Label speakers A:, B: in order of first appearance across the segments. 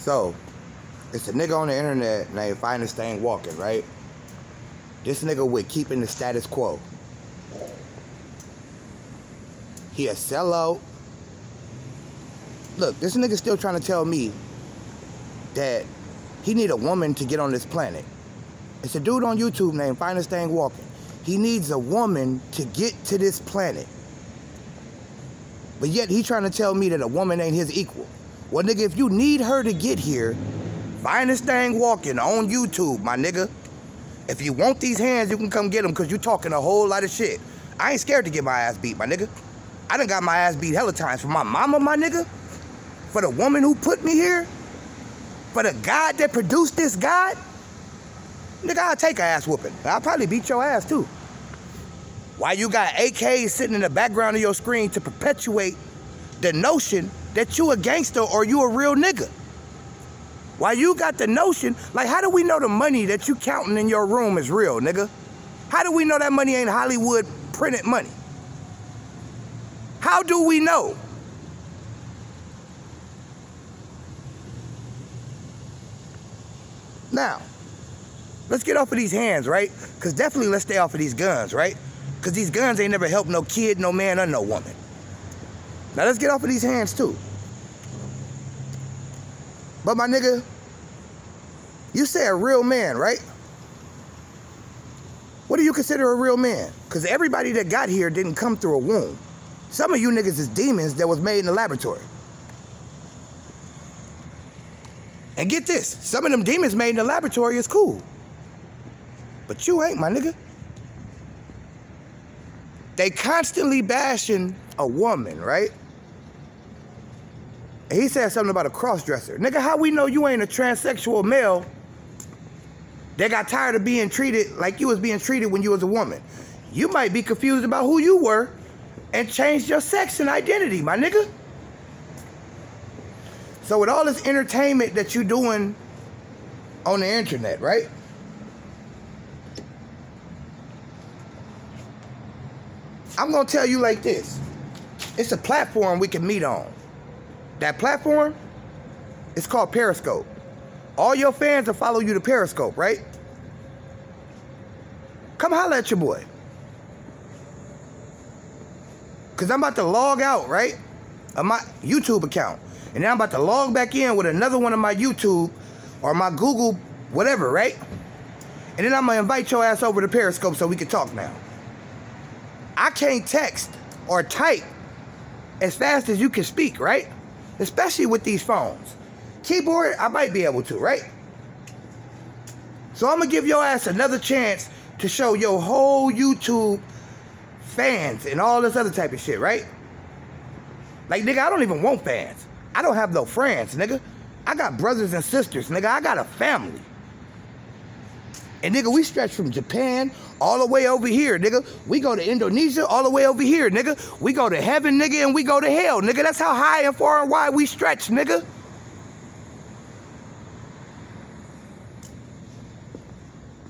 A: So, it's a nigga on the internet named Finest Thing Walking, right? This nigga with keeping the status quo. He a sellout. Look, this nigga still trying to tell me that he need a woman to get on this planet. It's a dude on YouTube named Finest Thing Walking. He needs a woman to get to this planet. But yet he trying to tell me that a woman ain't his equal. Well, nigga, if you need her to get here, Finest Thing Walking on YouTube, my nigga. If you want these hands, you can come get them because you're talking a whole lot of shit. I ain't scared to get my ass beat, my nigga. I done got my ass beat hella times for my mama, my nigga. For the woman who put me here. For the God that produced this God. Nigga, I'll take a ass whooping. I'll probably beat your ass too. Why you got AKs sitting in the background of your screen to perpetuate the notion that you a gangster or you a real nigga? Why you got the notion, like how do we know the money that you counting in your room is real, nigga? How do we know that money ain't Hollywood printed money? How do we know? Now, let's get off of these hands, right? Because definitely let's stay off of these guns, right? Because these guns ain't never helped no kid, no man, or no woman. Now let's get off of these hands too. But my nigga, you say a real man, right? What do you consider a real man? Because everybody that got here didn't come through a womb. Some of you niggas is demons that was made in the laboratory. And get this, some of them demons made in the laboratory is cool. But you ain't, my nigga. They constantly bashing a woman, right? And he said something about a cross-dresser. Nigga, how we know you ain't a transsexual male that got tired of being treated like you was being treated when you was a woman? You might be confused about who you were and changed your sex and identity, my nigga. So with all this entertainment that you doing on the internet, right? I'm gonna tell you like this. It's a platform we can meet on. That platform, it's called Periscope. All your fans will follow you to Periscope, right? Come holler at your boy. Cause I'm about to log out, right? Of my YouTube account. And then I'm about to log back in with another one of my YouTube or my Google, whatever, right? And then I'm gonna invite your ass over to Periscope so we can talk now. I can't text or type as fast as you can speak, right? Especially with these phones. Keyboard, I might be able to, right? So I'm gonna give your ass another chance to show your whole YouTube fans and all this other type of shit, right? Like, nigga, I don't even want fans. I don't have no friends, nigga. I got brothers and sisters, nigga. I got a family. And nigga, we stretch from Japan all the way over here, nigga. We go to Indonesia all the way over here, nigga. We go to heaven, nigga, and we go to hell, nigga. That's how high and far and wide we stretch, nigga.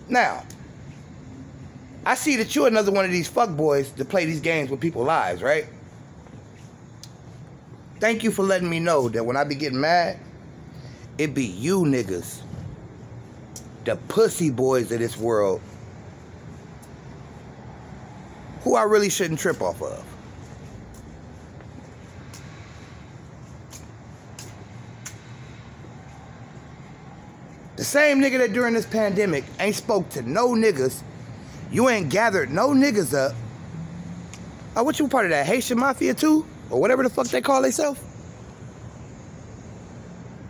A: Now, I see that you're another one of these fuck boys to play these games with people's lives, right? Thank you for letting me know that when I be getting mad, it be you niggas, the pussy boys of this world, who I really shouldn't trip off of. The same nigga that during this pandemic ain't spoke to no niggas, you ain't gathered no niggas up. Oh, what you part of that Haitian Mafia too? Or whatever the fuck they call themselves?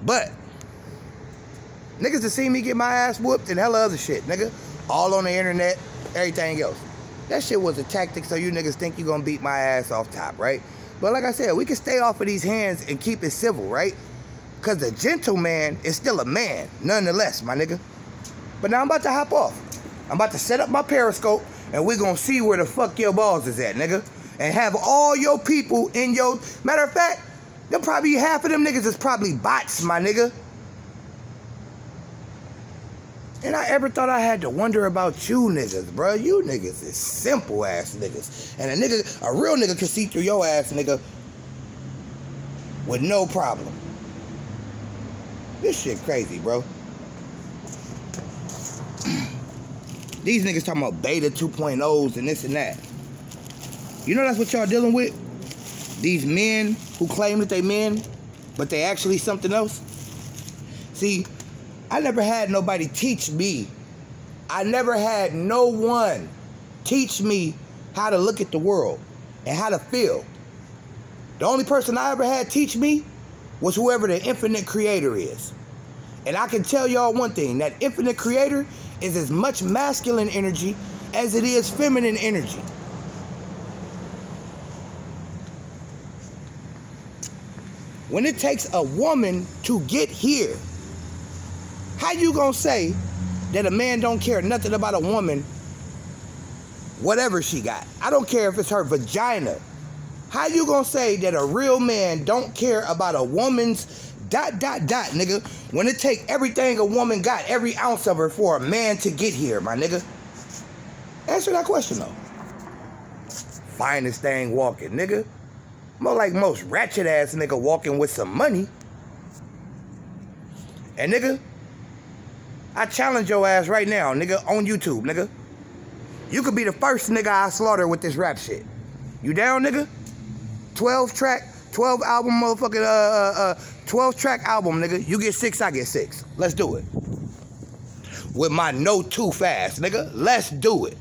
A: But, niggas to see me get my ass whooped and hella other shit, nigga. All on the internet, everything else. That shit was a tactic so you niggas think you gonna beat my ass off top, right? But like I said, we can stay off of these hands and keep it civil, right? Cause the gentleman is still a man, nonetheless, my nigga. But now I'm about to hop off. I'm about to set up my periscope and we gonna see where the fuck your balls is at, nigga. And have all your people in your matter of fact, they'll probably half of them niggas is probably bots, my nigga. And I ever thought I had to wonder about you niggas, bro. You niggas is simple ass niggas. And a nigga, a real nigga can see through your ass nigga with no problem. This shit crazy, bro. These niggas talking about beta 2.0s and this and that. You know that's what y'all dealing with? These men who claim that they men, but they actually something else. See, I never had nobody teach me. I never had no one teach me how to look at the world and how to feel. The only person I ever had teach me was whoever the infinite creator is. And I can tell y'all one thing that infinite creator is as much masculine energy as it is feminine energy. When it takes a woman to get here, how you gonna say that a man don't care nothing about a woman, whatever she got? I don't care if it's her vagina. How you gonna say that a real man don't care about a woman's dot dot dot, nigga? When it take everything a woman got, every ounce of her for a man to get here, my nigga. Answer that question though. Finest thing walking, nigga. More like most ratchet ass nigga walking with some money. And nigga, I challenge your ass right now, nigga, on YouTube, nigga. You could be the first nigga I slaughter with this rap shit. You down, nigga? 12 track, 12 album, motherfucking, uh, uh, uh, 12 track album, nigga. You get six, I get six. Let's do it. With my no too fast, nigga. Let's do it.